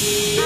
hey,